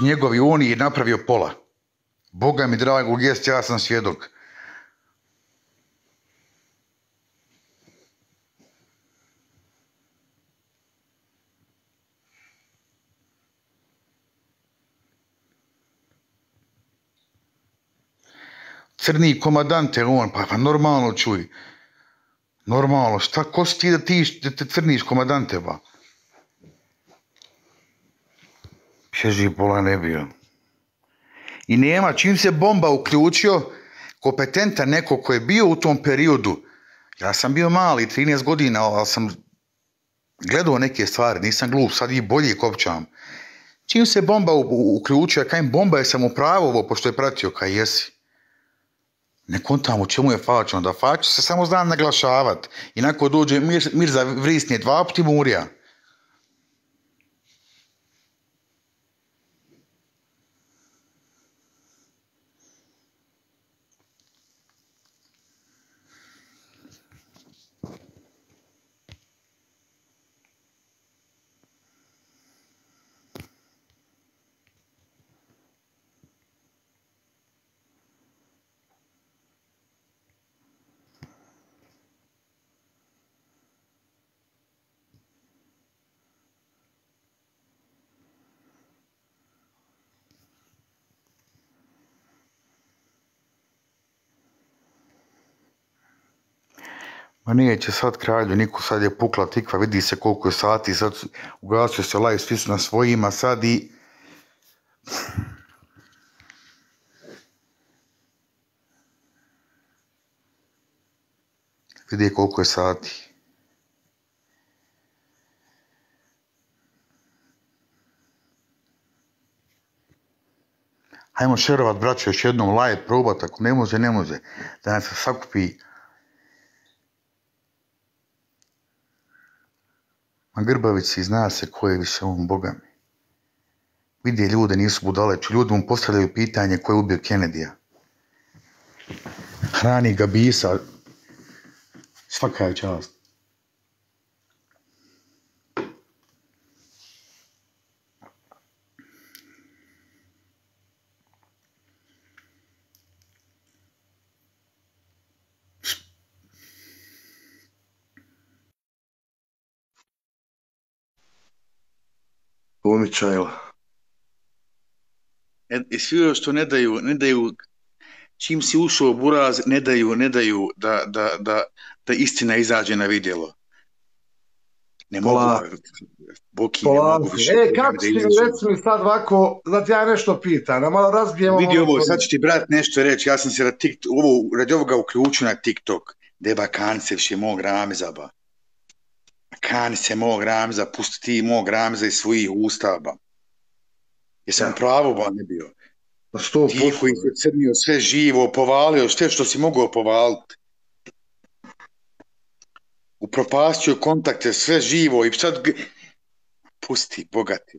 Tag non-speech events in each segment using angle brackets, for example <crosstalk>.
njegovi, on je napravio pola. Boga mi dragog, jest, ja sam svjedok. crni komadante, on, pa, pa normalno čuj. Normalno, šta, ko si ti da ti da te crniš komadante, ba? Pježi pola ne bio. I nema, čim se bomba uključio, kompetenta neko ko je bio u tom periodu, ja sam bio mali, 13 godina, ali sam gledao neke stvari, nisam glup, sad i bolje kopčam. Čim se bomba uključio, kajem bomba je sam upravo pošto je pratio, kaj jesi. Ne kontam u čemu je fač, onda fač se samo zna naglašavat. Inako dođe mir, mir za vrisnije dva puti murija. Ma nije će sad kralju, niko sad je pukla tikva, vidi se koliko je sati, sad ugasio se live, svi su na svojima sad i... Vidi koliko je sati. Hajmo šerovat, braćo, još jednom live, probat, ako ne može, ne može, da nas se sakupi Ma Grbavić i zna se ko je više ovom bogami. Vidje ljude, nisu budale, ljudi mu postavljaju pitanje ko je ubio Kennedy-a. Hrani ga bisa. Svaka je čast. Umičajla. E, I svi što ne daju, ne daju, čim si ušao u buraz, ne daju, ne daju da, da, da, da istina izađe na vidjelo. Ne mogu, Boki, ne mogu više. E, kako ti, reci mi sad ovako, da ti ja nešto pitan, malo razbijemo... Vidi ovo, sad ću ti brat nešto reći, ja sam se radi, ovo, radi ovoga uključio na TikTok, deba kancevši mog ramezaba kani se mog Ramza, pusti ti mog Ramza iz svojih ustaba. Jesam ja. pravo ba ne bio. Pa sto ti koji se crnio sve živo, povalio sve što si mogao povaliti. Upropastio kontakte, sve živo i sad pusti, bogati.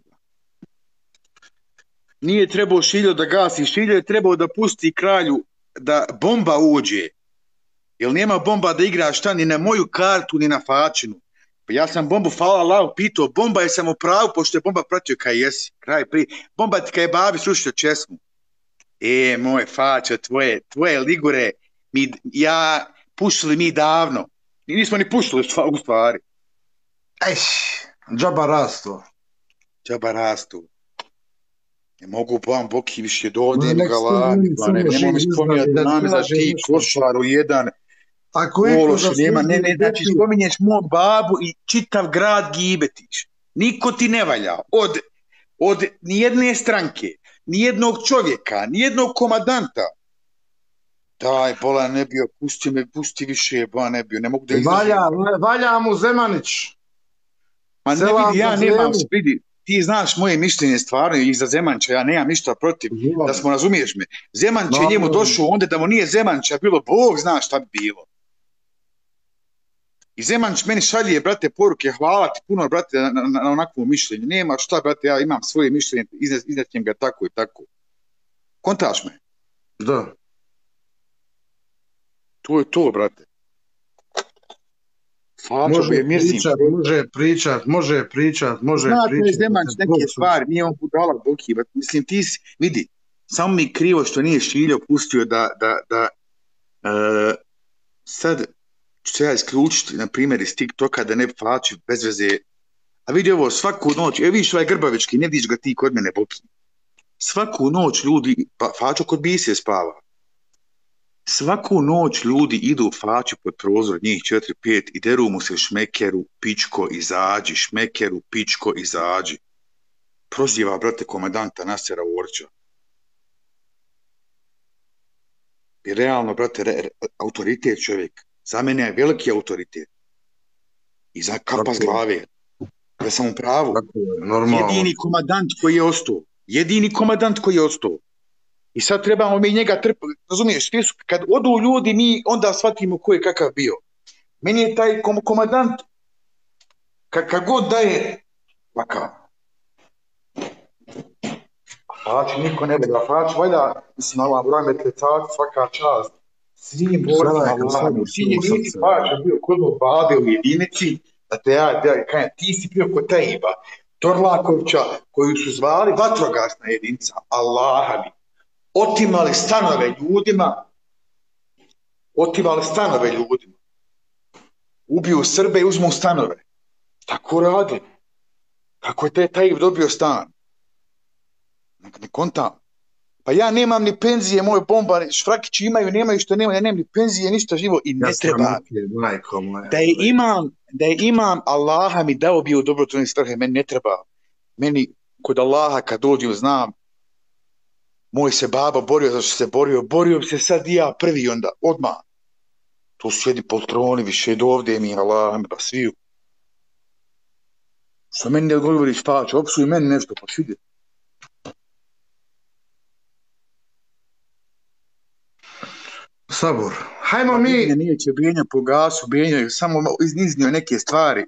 Nije trebao šiljo da gasi, šiljo je trebao da pusti kralju da bomba uđe. Jer nema bomba da igra šta ni na moju kartu, ni na fačinu. Pa ja sam bombu, hvala Allah, pitao, bomba je samo pravu, pošto je bomba pratio kaj jesi. Kraj pri... Bomba ti kaj babi srušio česmu. E, moj fača, tvoje, tvoje ligure, mi, ja, pušili mi davno. I nismo ni pušili u stvari. Eš, džaba rastu. Džaba rastu. Ne mogu vam boki više dovdje, ni galani, pa ne, nemoj mi spominjati nami za ti košaru jedan, Ako je Ološ, nema, ne, ne, znači spominješ mog babu i čitav grad gibetiš. Niko ti ne valja. Od, od nijedne stranke, nijednog čovjeka, nijednog komadanta. Daj, bola, ne bio, pusti me, pusti više, ba, ne bio, ne mogu da izdržim. Valja, valja mu Zemanić. Ma ne vidi, ja nemam, vidi, ti znaš moje mišljenje stvarno i za Zemanča, ja nemam ništa protiv, da smo razumiješ me. Zemanč je njemu došao, onda da mu nije Zemanča bilo, Bog zna šta bi bilo. I Zemanč meni šalje, brate, poruke, hvala ti puno, brate, na, na, na onakvo mišljenje. Nema šta, brate, ja imam svoje mišljenje, iznećem ga tako i tako. Kontaš me? Da. To je to, brate. Fačo, Može pričat, može pričat, može pričat, može Zna pričat. Zemanć Znači, neke su- stvari, nije on budala Boki, but, mislim ti si, vidi, samo mi krivo što nije Šiljo pustio da, da, da uh, sad ću se ja isključiti, na primjer, iz TikToka da ne fači bez veze. A vidi ovo, svaku noć, evo vidiš ovaj Grbavički, ne vidiš ga ti kod mene, Boki. Svaku noć ljudi, pa fačo kod Bise spava. Svaku noć ljudi idu fači pod prozor, njih 4-5 i deru mu se šmekeru, pičko, izađi, šmekeru, pičko, izađi. Proziva, brate, komandanta Nasera Orča. I realno, brate, re, re, autoritet čovjek. Za mene je veliki autoritet. I za kapa s Tako je. glave. Da sam u pravu. Tako normalno. Jedini komandant koji je ostao. Jedini komandant koji je ostao. I sad trebamo mi njega trpati. Razumiješ, su, kad odu ljudi, mi onda shvatimo ko je kakav bio. Meni je taj kom komandant, kakav god da je, takav. Fači, niko ne gleda. Fači, valjda, mislim, Allah, broj metlecac, svaka čast. Allah, ti je svaka nisi. Fači bio kod Babe u jedinici, da te ja, da kajem, ti si bio kod Tajiba, Torlakovića, koju su zvali vatrogasna jedinica, Allaha mi. Otimali stanove ljudima, otimali stanove ljudima. Ubiju Srbe i uzmu stanove. Tako radi. Kako je taj Tajib dobio stan? Nek ne kontam. Pa ja nemam ni penzije, moj bomba, šfrakići imaju, nemaju što nemaju, ja nemam ni penzije, ništa živo i ne Ja treba. Majko moja. Da je imam, da je imam Allaha mi dao bio dobrotvorni strahe, meni ne treba. Meni kod Allaha kad dođem znam, moj se baba borio zašto se borio, borio bi se sad i ja prvi onda, odmah. Tu su jedni poltroni, više do ovdje mi, Allah mi pa sviju. Što meni ne odgovoriš pač, opsuj meni nešto, pa vidi. Sabor. Hajmo mi, Bijenja nije će Bijenja po gasu, Bijenja je samo iznio neke stvari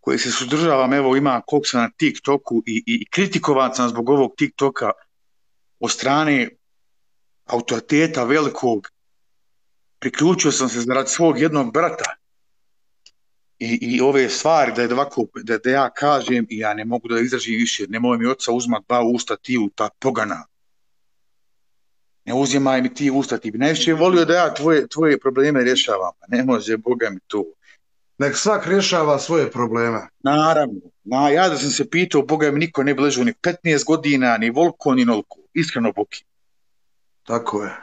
koje se sudržavam, evo ima koliko sam na TikToku i, i, i kritikovan sam zbog ovog TikToka od strane autoriteta velikog. Priključio sam se zarad svog jednog brata i, i ove stvari da je ovako, da, da ja kažem i ja ne mogu da izražim više, nemoj mi oca uzmat dva usta ti u ta pogana. Ne uzimaj mi ti usta, ti bi najviše volio da ja tvoje, tvoje probleme rješavam, pa ne može, Boga mi to. nek svak rješava svoje probleme. Naravno, na, ja da sam se pitao, Boga mi niko ne bi ležao ni 15 godina, ni volko, ni nolko, iskreno Boki. Tako je.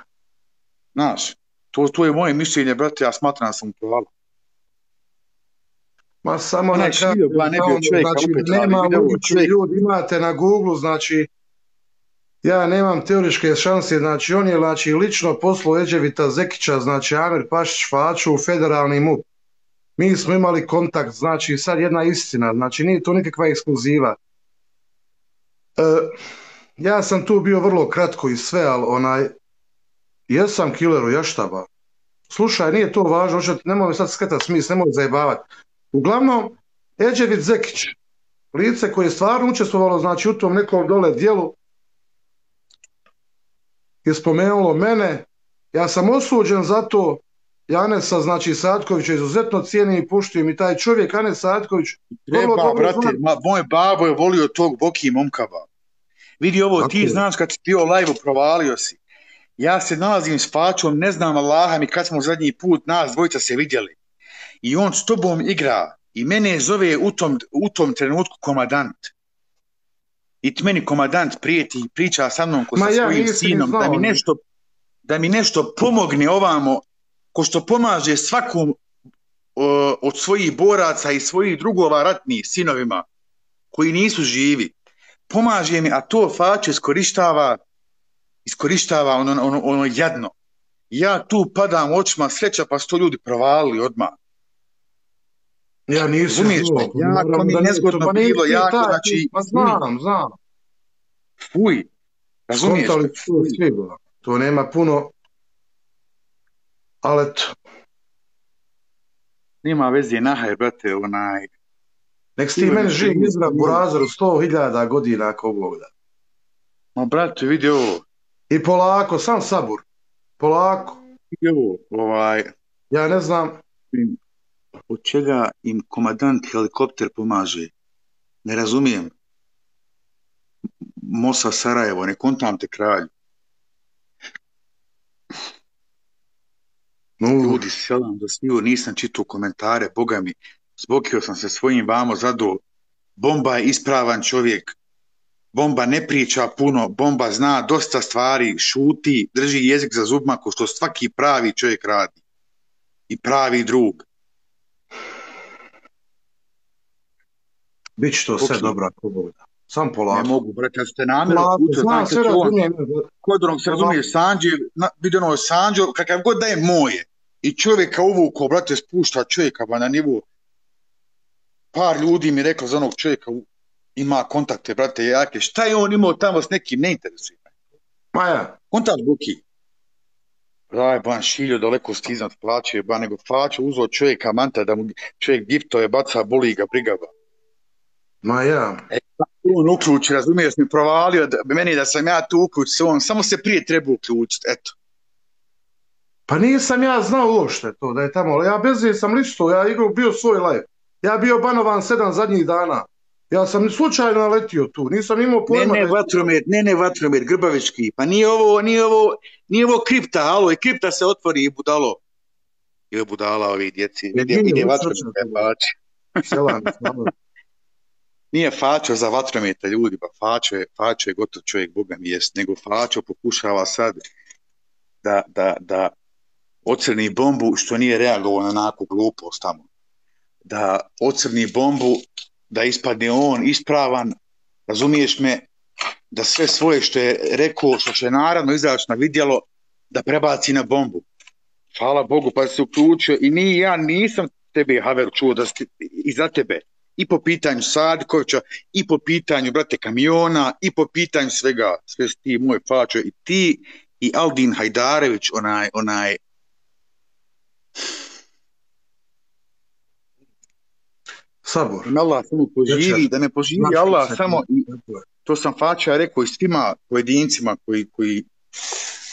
Znaš, to, to je moje mišljenje, brate, ja smatram da sam u pravu. Ma samo kraju, Šiljo, ba, ne znači, nema čovjek. ljudi, imate na Google, znači, ja nemam teoriške šanse, znači, on je, znači, lično poslo Eđevita Zekića, znači, Amir Pašić Faču u federalni MUP. Mi smo imali kontakt, znači, sad jedna istina, znači, nije to nikakva ekskluziva. E, ja sam tu bio vrlo kratko i sve, ali onaj, jesam killeru, ja šta? Slušaj, nije to važno, hoću, nemoj me sad skretat smis, nemoj zajebavati. Uglavnom, Eđevit Zekić, lice koje je stvarno učestvovalo znači, u tom nekom dole dijelu, je spomenulo mene. Ja sam osuđen za to, Janesa, znači Sadkovića, izuzetno cijenim i poštujem i taj čovjek, Anes Sadković, Treba, dobro brate, zna. ma, moj babo je volio tog Boki momkaba. Vidi ovo, Tako ti je. znaš kad si bio live provalio si. Ja se nalazim s Fačom, ne znam Allaha mi kad smo zadnji put nas dvojica se vidjeli. I on s tobom igra i mene zove u tom, u tom trenutku komadant. I ti meni komadant prijeti i priča sa mnom ko sa ja svojim sinom da mi nešto da mi nešto pomogne ovamo ko što pomaže svakom o, od svojih boraca i svojih drugova ratnih sinovima koji nisu živi. Pomaže mi, a to Fače iskorištava iskorištava ono, ono, ono jadno. Ja tu padam očima sreća pa sto ljudi provalili odmah. Ja nisam Razumiješ me? znao, Jako mi nezgodno pa bilo, jako, taj, znači, Ma znam, znam. Fuj. Razumiješ? Skontali su to svi. To nema puno, ali eto, Nema veze, nahaj, brate, onaj... nek ti meni živ izra burazaru sto hiljada godina ako Bog da. Ma, brate, vidi ovo. I polako, sam sabur. Polako. Vidi ovo, ovaj... Ja ne znam, od čega im komadant helikopter pomaže. Ne razumijem. Mosa Sarajevo, ne kontam te kralju. No, Ljudi, selam za sviju, nisam čitao komentare, boga mi, zbokio sam se svojim vamo zado. Bomba je ispravan čovjek, bomba ne priča puno, bomba zna dosta stvari, šuti, drži jezik za zubima, ko što svaki pravi čovjek radi. I pravi drug. Bit će to sve dobro ako Bog da. Sam Ne polako. mogu, brate, kad ste namjerno Polako, putio, znam, znam sve on, razumijem. kodrom se razumije, Sanđe, vidi ono, Sanđo, kakav god da je moje, i čovjeka uvuko, brate, spušta čovjeka ba na nivu, par ljudi mi reklo za onog čovjeka, ima kontakte, brate, jake, šta je on imao tamo s nekim, ne interesuje. Maja, Kontakt Buki. Daj, ban šiljo daleko stiznat plaće, ba nego plaće uzo čovjeka manta da mu čovjek gifto je baca, boli ga, briga ba. Maja, On uključi, razumiješ mi, provalio da, meni da sam ja tu uključi, on samo se prije treba uključiti, eto. pa nisam ja znao uopšte to da je tamo, ja bez nje sam listo, ja igrao bio svoj live. Ja bio banovan sedam zadnjih dana. Ja sam slučajno naletio tu, nisam imao Ne, pojma. ne, je- vatromet, ne, ne, vatromet, Grbavički, pa nije ovo, nije ovo, nije ovo kripta, alo, i kripta se otvori i budalo. I budala ovi djeci, ide, Nije, ide nije, vatromet, srećno. fače. Selam, selam. Nije fačo za vatrometa ljudi, pa fačo je, fačo je gotov čovjek, Boga mi jest, nego fačo pokušava sad da, da, da ocrni bombu, što nije reagovao na onako glupost tamo. Da ocrni bombu, da ispadne on ispravan, razumiješ me, da sve svoje što je rekao, što će naravno izaći na vidjelo, da prebaci na bombu. Hvala Bogu, pa se uključio i ni ja nisam tebe, Haver, čuo da ste, i za tebe, i po pitanju Sadikovića, i po pitanju, brate, kamiona, i po pitanju svega, sve si ti moj fačo, i ti, i Aldin Hajdarević, onaj, onaj, Sabor. Allah samo poživi, da ne poživi Znaš Allah se- samo, i to sam fača rekao i svima pojedincima koji, koji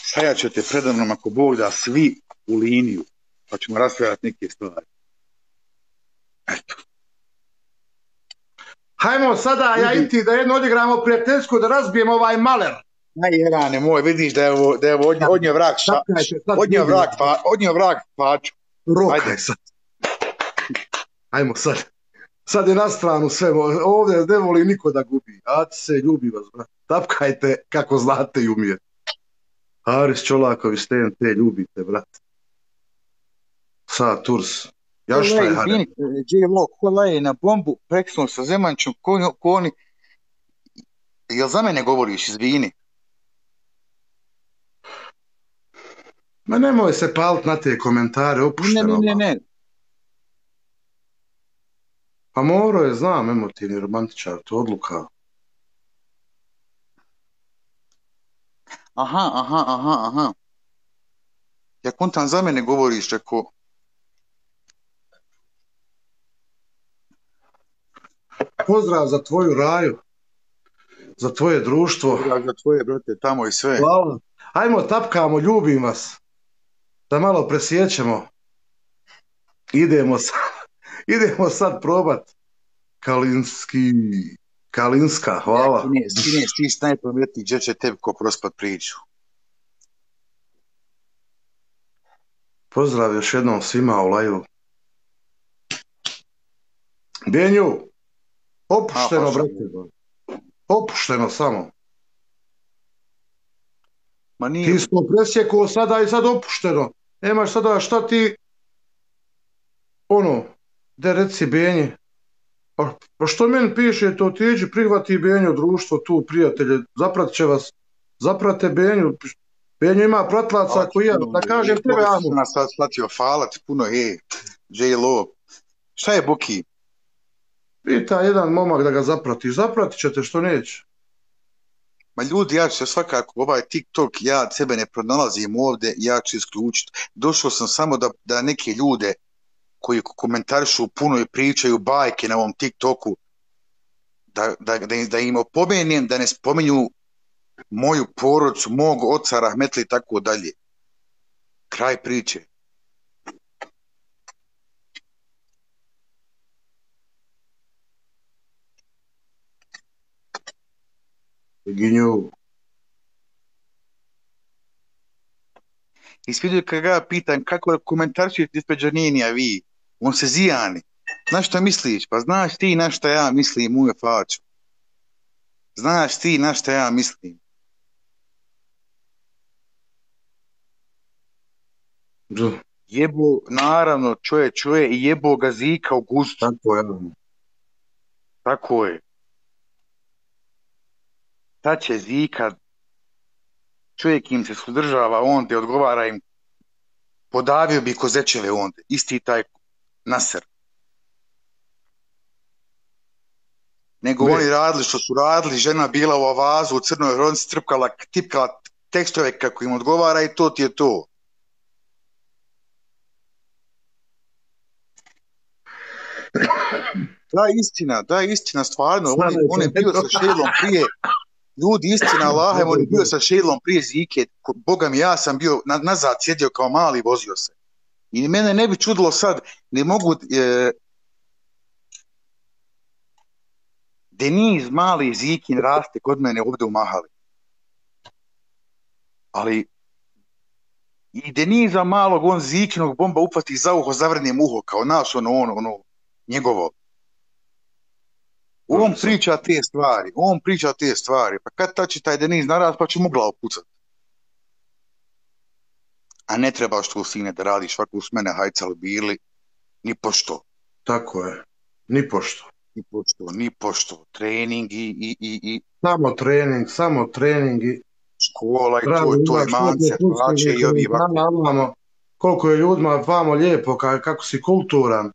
stajaćete predavnom ako Bog da svi u liniju, pa ćemo raspravljati neke stvari. Eto. Hajmo sada, ja i ti, da jedno odigramo prijateljsku, da razbijemo ovaj maler. Aj, Jerane moj, vidiš da je ovo, da je ovo od, od nje vrak, ša, Tapkajte sad od nje ljudi. vrak, pa, od nje vrak paču. Rokaj Ajde. sad. Ajmo sad. Sad je na stranu sve. Ovdje ne voli niko da gubi. A se ljubi vas, brat. Tapkajte kako znate i umijete. Haris Čolaković, TNT, ljubite, brat. Sad, Turs. Ja šta je, Haris? J-Lo, ko laje na bombu, preksnuo sa Zemančom, ko, ko oni... Jel za mene govoriš, izvini? Ma nemoj se palit na te komentare, Ne, opušteno. ne, ne, malo. ne. Pa moro je, znam, emotivni romantičar, to odluka. Aha, aha, aha, aha. Ja kontam za mene govoriš, reko, Pozdrav za tvoju raju, za tvoje društvo. ja za tvoje brate tamo i sve. Hvala. Ajmo, tapkamo, ljubim vas. Da malo presjećemo. Idemo sad, <laughs> idemo sad probat. Kalinski, Kalinska, hvala. Sine, ti si najpametniji, gdje će tebi ko prospat priču. Pozdrav još jednom svima u live Benju, opušteno, A, pa brate. Opušteno samo. Ma nije, Ti smo presjekao sada i sad opušteno. Nemaš sada šta ti ono, da reci Benji. Pa, pa što meni piše to, ti iđi prihvati Benju društvo tu, prijatelje, zaprat će vas, zaprate Benju, Benju ima pratlaca ako ja, da kažem tebe, ja Amu. nas sad shvatio, hvala ti puno, ej, J-Lo. Šta je Buki? Pita jedan momak da ga zaprati, zapratit ćete što neće. Ma ljudi, ja ću se svakako, ovaj TikTok, ja sebe ne pronalazim ovde, ja ću isključiti. Došao sam samo da, da neke ljude koji komentarišu puno i pričaju bajke na ovom TikToku, da, da, da, da im opomenem da ne spomenju moju porodcu, mog oca Rahmetli i tako dalje. Kraj priče. Ginju. I svi ljudi kad ga pitan kako komentarčujete ispred Džaninija vi, on se zijani. Znaš šta misliš? Pa znaš ti na šta ja mislim, moje faču. Znaš ti na šta ja mislim. Da, Jebo, naravno, čuje, čuje i jebo ga zika u gustu. tako je. Tako je. Ta će zika, čovjek im se sudržava, on te odgovara im, podavio bi kozečeve onda, isti taj naser. Nego Ne. oni radili što su radili, žena bila u avazu u crnoj hronci, trpkala, tipkala tekstove kako im odgovara i to ti je to. <coughs> Da, istina, da, istina, stvarno, on, je- on je bio sa Šeilom prije, ljudi, istina, Allahem, on je bio sa Šeilom prije Zike, Boga mi, ja sam bio na, nazad sjedio kao mali, vozio se. I mene ne bi čudilo sad, ne mogu, e, Deniz mali Zikin raste kod mene ovdje u Mahali. Ali i Deniza malog, on Zikinog bomba upati za uho, zavrne mu uho, kao naš ono, ono, ono, njegovo. On priča te stvari, on priča te stvari, pa kad ta će taj Deniz naraz, pa će mu glavu pucat. A ne trebaš tu sine da radiš ovako s mene hajcali bili, ni pošto, Tako je. Ni pošto. ni pošto, ni pošto, trening i, i, i, i Samo trening, samo trening i škola i to, Drago, to je mance, plaće i ovi ovamo, koliko je ljudima vamo lijepo, ka- kako si kulturan,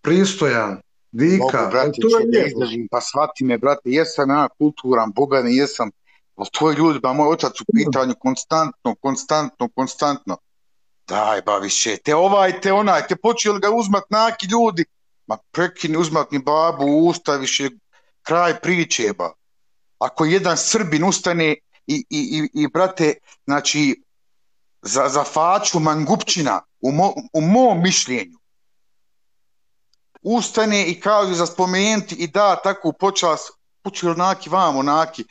pristojan, dika. Mogu, brate, to je da izdržim, pa shvati me, brate, jesam ja kulturan, boga ne jesam, ali to je ljudima, moj otac u pitanju konstantno, konstantno, konstantno. Daj, baviše, te ovaj, te onaj, te počeli ga uzmat naki ljudi, ma prekini uzmat ni babu u usta, više kraj priče, ba. Ako jedan Srbin ustane i, i, i, i brate, znači, za, za faču mangupčina, u, mo, u mom mišljenju, ustane i kaže za spomenuti i da takvu počas, pući onaki vam, onaki.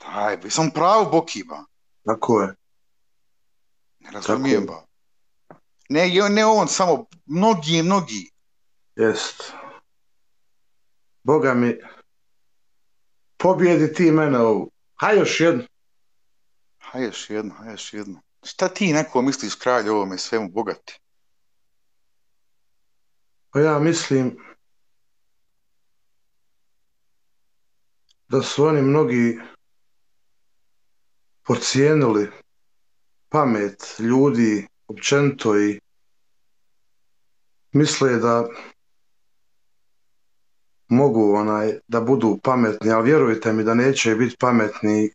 Daj, be, sam pravo boki, ba. Tako je. Ne razumijem, Tako ba. Ne, ne on samo, mnogi, mnogi. Jest. Boga mi, pobjedi ti mene ovu. Haj još jednu. Haj još jedno, haj još jedno. Šta ti neko misliš kralj ovome svemu bogati? Pa ja mislim da su oni mnogi pocijenili pamet ljudi općento i misle da mogu onaj da budu pametni, ali vjerujte mi da neće biti pametni.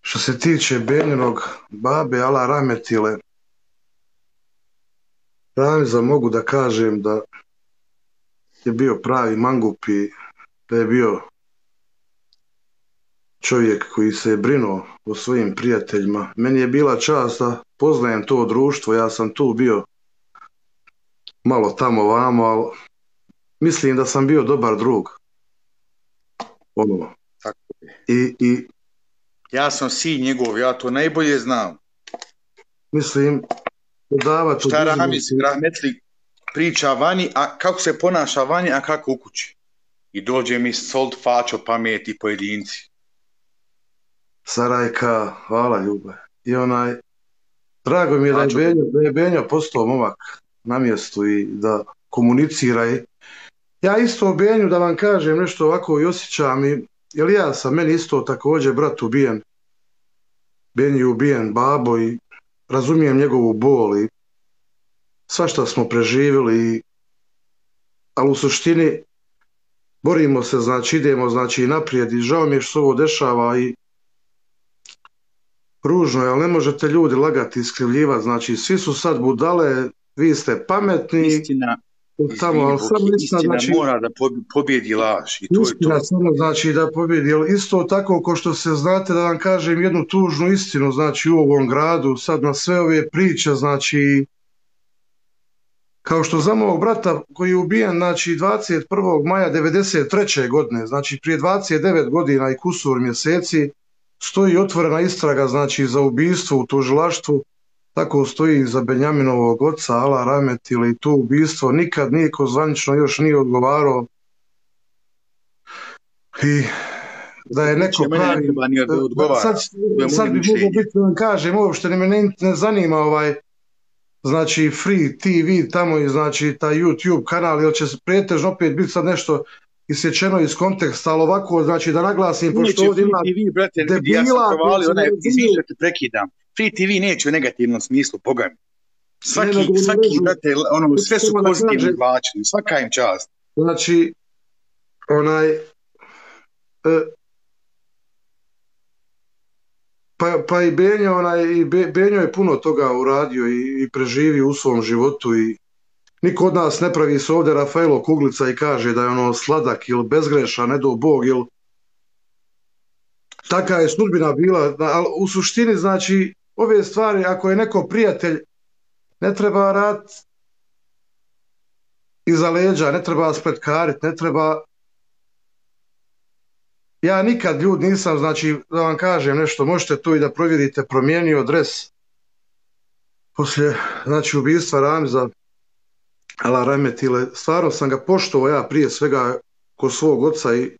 Što se tiče Benjinog babe Ala Rahmetile, Ramiza mogu da kažem da je bio pravi mangup i da je bio čovjek koji se je brinuo o svojim prijateljima. Meni je bila čast da poznajem to društvo, ja sam tu bio malo tamo vamo, ali mislim da sam bio dobar drug. Ono. Tako I, i Ja sam sin njegov, ja to najbolje znam. mislim davati Šta Ramiz Rahmetli priča vani, a kako se ponaša vani, a kako u kući. I dođe mi sold fačo pameti pojedinci. Sarajka, hvala Ljube. I onaj, drago mi je da je. Benjo, da je Benjo postao momak na mjestu i da komunicira. i- Ja isto o Benju da vam kažem nešto ovako i osjećam i, jer ja sam, meni isto također brat ubijen. Benji je ubijen, babo i razumijem njegovu bol i sva što smo preživjeli ali u suštini borimo se, znači idemo znači naprijed i žao mi je što se ovo dešava i ružno je, ali ne možete ljudi lagati, iskrivljivati, znači svi su sad budale, vi ste pametni, Istina, samo Izvini, istina, istina znači, mora da pob- pobjedi laž. I to je istina to. samo znači da pobjedi, ali isto tako ko što se znate da vam kažem jednu tužnu istinu, znači u ovom gradu, sad na sve ove priče, znači kao što za mog brata koji je ubijen znači 21. maja 93. godine, znači prije 29 godina i kusur mjeseci, stoji otvorena istraga znači za ubijstvo u tužilaštvu, tako stoji za Benjaminovog oca Ala Ramet ili to ubijstvo, nikad niko zvanično još nije odgovarao. I da je neko pravi... Sad, sad bi mogu biti da vam kažem, uopšte me ne, ne zanima ovaj znači free TV tamo i znači taj YouTube kanal, ili će se pretežno opet biti sad nešto isječeno iz konteksta, ali ovako, znači da naglasim, pošto ovdje ima TV, brate, debila, ja sam provalio, onaj, te prekidam. Free TV neće u negativnom smislu, boga mi. Svaki, ne, ne, svaki, ne, brate, ono, sve su pozitivni vlačni, svaka im čast. Znači, onaj, e, Pa, pa i Benjo, onaj, i Be, Benjo je puno toga uradio i, i preživio u svom životu i niko od nas ne pravi se ovdje Rafaelo Kuglica i kaže da je ono sladak ili bezgreša, ne do Bog ili taka je sudbina bila, ali u suštini znači ove stvari, ako je neko prijatelj, ne treba rad iza leđa, ne treba spletkarit, ne treba ja nikad ljud nisam, znači da vam kažem nešto, možete to i da provjerite, promijenio dres poslije, znači ubistva Ramza Ala Remetile, stvarno sam ga poštovao ja prije svega ko svog oca i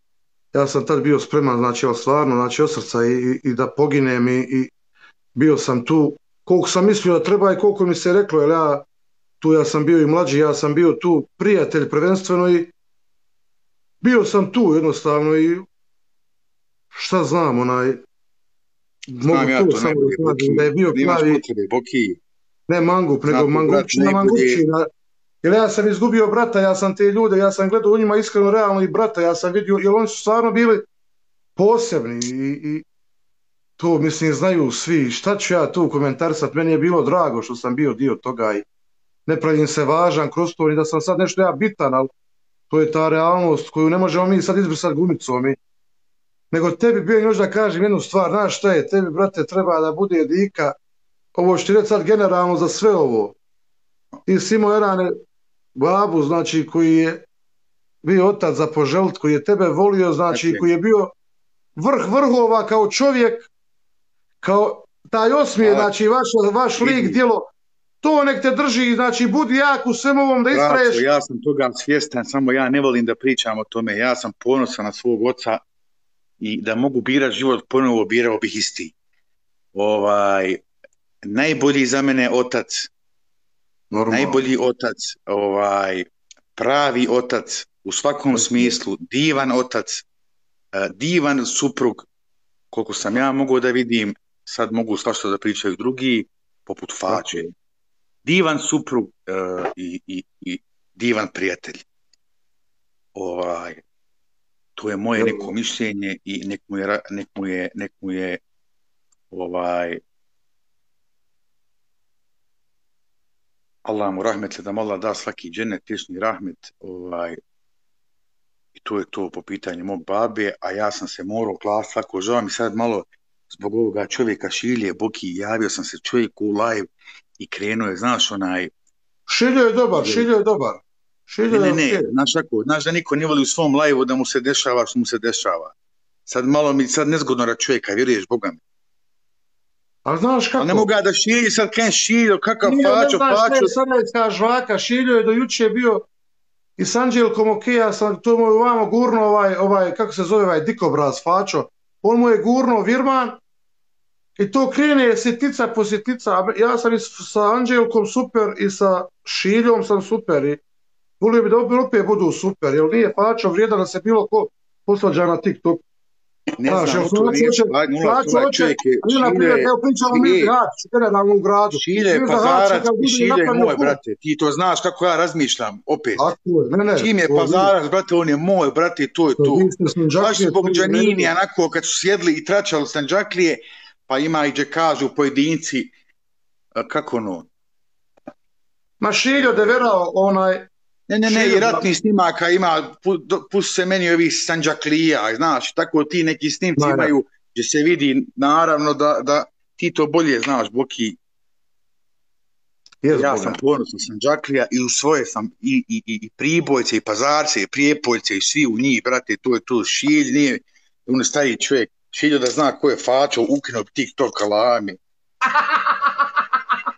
ja sam tad bio spreman, znači ali stvarno, znači od srca i, i, i da poginem i, i bio sam tu, koliko sam mislio da treba i koliko mi se reklo, jer ja tu ja sam bio i mlađi, ja sam bio tu prijatelj prvenstveno i bio sam tu jednostavno i šta znam, onaj, mogu ja to, to samo da da je bio pravi, boki. ne mangup, nego mangup, na mangučina, jer ja sam izgubio brata, ja sam te ljude, ja sam gledao u njima iskreno realno i brata, ja sam vidio, jer oni su stvarno bili posebni i, i to, mislim, znaju svi, šta ću ja tu komentarsat, meni je bilo drago što sam bio dio toga i ne pravim se važan kroz to, ni da sam sad nešto ja bitan, ali to je ta realnost koju ne možemo mi sad izbrisati gumicom i nego tebi bio još da kažem jednu stvar, znaš šta je, tebi, brate, treba da bude dika, ovo što ti sad generalno za sve ovo, ti si imao Erane babu, znači, koji je bio otac za poželt, koji je tebe volio, znači, koji je bio vrh vrhova kao čovjek, kao taj osmije, znači, vaš, vaš lik, djelo, to nek te drži, znači, budi jak u svem ovom da ispraješ. Ja sam toga svjestan, samo ja ne volim da pričam o tome, ja sam ponosan na svog oca, i da mogu birati život ponovo birao bih isti. Ovaj najbolji za mene otac. Normal. Najbolji otac, ovaj pravi otac u svakom smislu, divan otac, eh, divan suprug. Koliko sam ja mogu da vidim, sad mogu svašta da pričaju drugi, poput Fače. Divan suprug uh, i, i, i divan prijatelj. Ovaj, to je moje neko mišljenje i nek mu je, nek mu je, nek mu je ovaj Allah mu rahmet da mu Allah da svaki dženet, tješni rahmet ovaj i to je to po pitanju mog babe, a ja sam se morao klas svako, žao mi sad malo zbog ovoga čovjeka Šilje, Boki, javio sam se čovjeku u live i krenuo je, znaš, onaj... Šilje je dobar, Šilje je dobar. Šilja, ne, ne, ne, znaš ako, znaš da niko ne voli u svom live da mu se dešava što mu se dešava. Sad malo mi, sad nezgodno ra čovjeka, vjeruješ Boga mi. A znaš kako? A ne mogu da šilji, sad kaj šiljo, kakav Nije, fačo, fačo. Nije, ne znaš, sad žvaka, šiljo je do juče bio i s Anđelkom ok, ja sam to mu vamo gurno ovaj, ovaj, kako se zove ovaj dikobraz, fačo. On mu je gurno virman i to krene sjetica po sjetica. Ja sam i sa Anđelkom super i sa šiljom sam super i volio bi da opet budu super, jer nije pačo vrijedan da se bilo ko posvađa na TikTok. Ne znam, Znaš, to nije nula čovjek je šilje, evo pričamo mi grad, generalno u gradu. Šilje, pazarac i šilje moj, brate, ti to znaš kako ja razmišljam, opet. Tako je, ne, ne. Čim je pazarac, brate, on je moj, brate, to je to. Baš zbog Džanini, onako, kad su sjedli i tračali Sanđaklije, pa ima i gdje kažu pojedinci, kako ono? Ma šiljo de verao, onaj, Ne, ne, ne, i ratni snimaka ima, pusti se meni ovih sanđaklija, znaš, tako ti neki snimci Mara. imaju, gdje se vidi, naravno, da, da ti to bolje znaš, Boki. Jes, Ja Boga. sam ponosan sam Džaklija i u svoje sam i, i, i, i Pribojce, i Pazarce, i Prijepoljce, i svi u njih, brate, to je to šilj, nije, on staji čovjek, šiljo da zna ko je fačo, ukinuo bi TikTok alami. <laughs>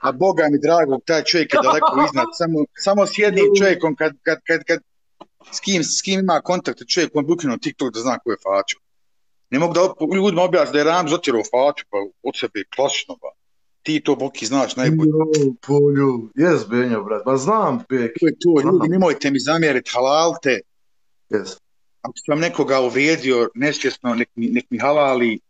A Boga mi drago, taj čovjek je daleko iznad, samo, samo s jednim čovjekom, kad, kad, kad, kad, s kim, s kim ima kontakt čovjek, on bi ukinuo TikTok da zna ko je fačo. Ne mogu da op- ljudima objasniti da je Ram zotirao faču, pa od sebe klasično, ba. Ti to, Boki, znaš najbolje. Jo, polju, jes, Benjo, brat, ma znam, Bek, To je to, ljudi, nemojte mi zamjeriti, halalte, jes. ako sam nekoga uvrijedio nesvjesno, nek mi, nek mi halali.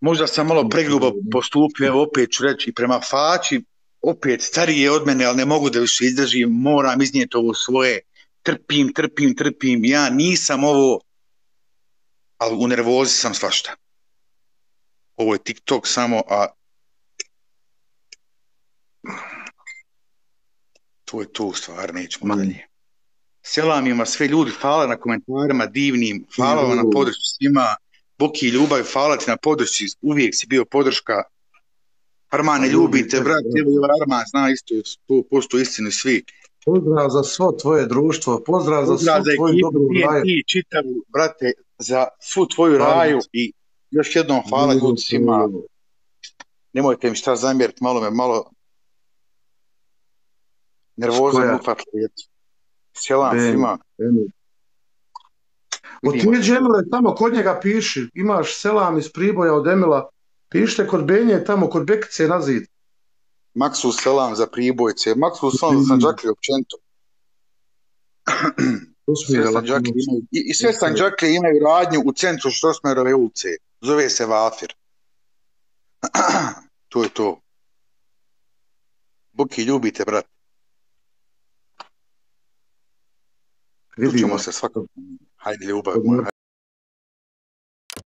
Možda sam malo pregrubo postupio, evo opet ću reći, prema fači, opet stariji je od mene, ali ne mogu da više izdržim, moram iznijeti ovo svoje, trpim, trpim, trpim, ja nisam ovo, ali u nervozi sam svašta. Ovo je TikTok samo, a to je to u stvari, nećemo Ma. dalje. Selam ima sve ljudi, hvala na komentarima divnim, hvala vam na podršku svima, Boki i ljubav, hvala ti na podršci, uvijek si bio podrška. Armane, Ma, ljubim ljubim te, te, brat, evo i ovaj Arman zna isto, to posto istinu svi. Pozdrav za svo tvoje društvo, pozdrav za Pozdrav svu za tvoju dobru raju. TNT, čitavu, brate, za svu tvoju Hvala. raju i još jednom hvala ljudi svima. Nemojte mi šta zamjeriti, malo me, malo nervoza eto. Selam Ben. svima. Od Se. Džemile, tamo kod njega piši, imaš selam iz Priboja od Emila, pišite kod Benje, tamo kod Bekice na zid. Maksu selam za pribojce, Maksu selam za općenito. <clears throat> Sve Sanđaklje imaju, i, i sve Sanđaklje imaju radnju u centru Štrosmerove ulice. Zove se Vafir. <clears throat> to je to. Buki, ljubite, brat. Vidimo se svakog. Hajde, ljubav Od moja.